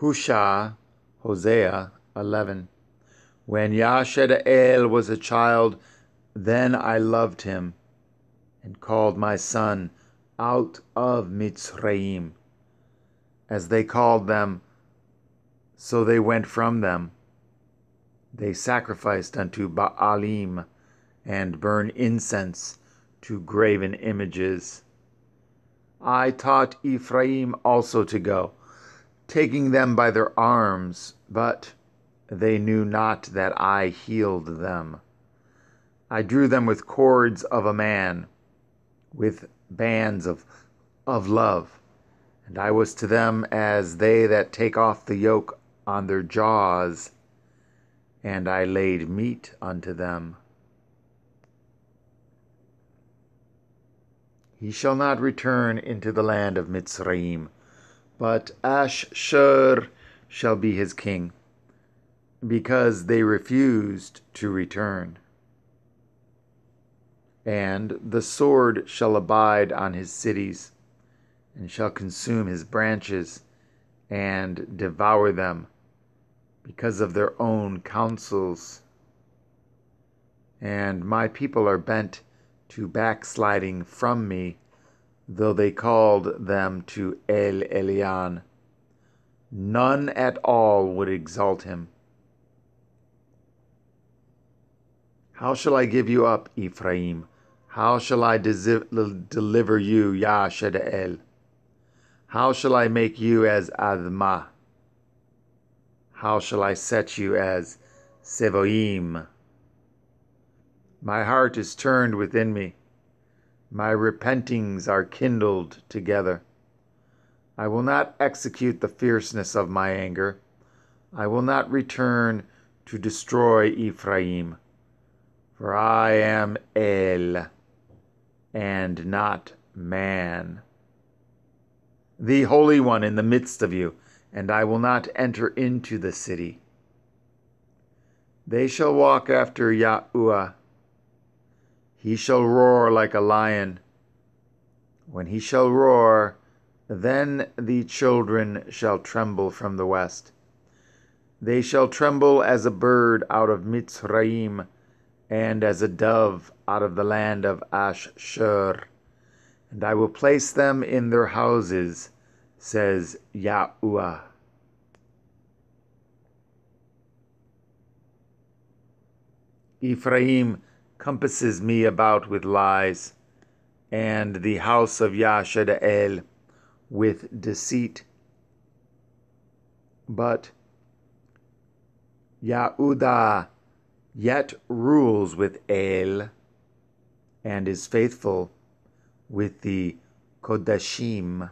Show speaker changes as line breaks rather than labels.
Hushah, Hosea 11. When Yashar'el was a child, then I loved him and called my son out of Mitzrayim. As they called them, so they went from them. They sacrificed unto Baalim and burned incense to graven images. I taught Ephraim also to go, taking them by their arms, but they knew not that I healed them. I drew them with cords of a man, with bands of, of love, and I was to them as they that take off the yoke on their jaws, and I laid meat unto them. He shall not return into the land of Mitzrayim, but Ashshur shall be his king because they refused to return. And the sword shall abide on his cities, and shall consume his branches, and devour them, because of their own counsels. And my people are bent to backsliding from me, though they called them to El Elyon. None at all would exalt him. How shall I give you up, Ephraim? How shall I deliver you, Yashar'el? How shall I make you as Admah? How shall I set you as Sevoim? My heart is turned within me. My repentings are kindled together. I will not execute the fierceness of my anger. I will not return to destroy Ephraim. For I am El, and not man, the Holy One in the midst of you, and I will not enter into the city. They shall walk after Yahuwah. He shall roar like a lion. When he shall roar, then the children shall tremble from the west. They shall tremble as a bird out of Mitzrayim and as a dove out of the land of Ashshur. And I will place them in their houses, says Yahuwah. Ephraim compasses me about with lies, and the house of Yashar'el with deceit. But Yahudah yet rules with El and is faithful with the Kodashim.